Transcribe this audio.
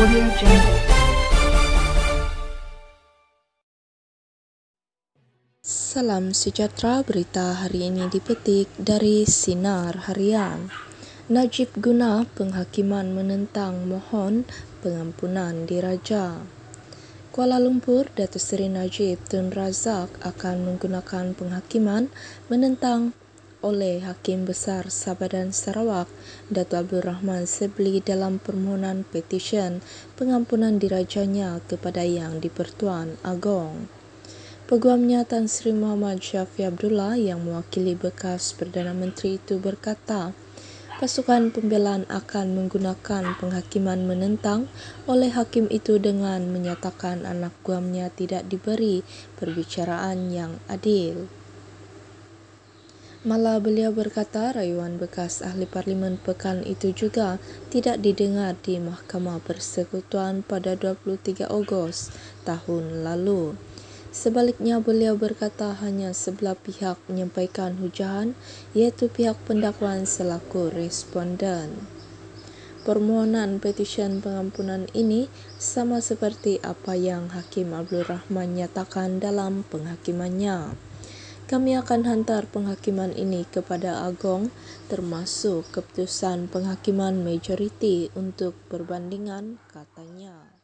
Audio Jungle. Salam sejahtera berita hari ini dipetik dari Sinar Harian. Najib guna penghakiman menentang mohon pengampunan diraja. Kuala Lumpur, Datuk Seri Najib Tun Razak akan menggunakan penghakiman menentang oleh Hakim Besar Sabah dan Sarawak Datuk Abdul Rahman Sebli dalam permohonan petisyen pengampunan dirajanya kepada Yang di-Pertuan Agong. Peguamnya Tan Sri Muhammad Syafi Abdullah yang mewakili bekas Perdana Menteri itu berkata, pasukan pembelaan akan menggunakan penghakiman menentang oleh hakim itu dengan menyatakan anak guamnya tidak diberi perbicaraan yang adil. Malah beliau berkata rayuan bekas ahli parlimen pekan itu juga tidak didengar di Mahkamah Persekutuan pada 23 Ogos tahun lalu. Sebaliknya beliau berkata hanya sebelah pihak menyampaikan hujahan iaitu pihak pendakwaan selaku responden. Permohonan petisyen pengampunan ini sama seperti apa yang Hakim Abdul Rahman nyatakan dalam penghakimannya. Kami akan hantar penghakiman ini kepada Agong termasuk keputusan penghakiman majoriti untuk perbandingan katanya.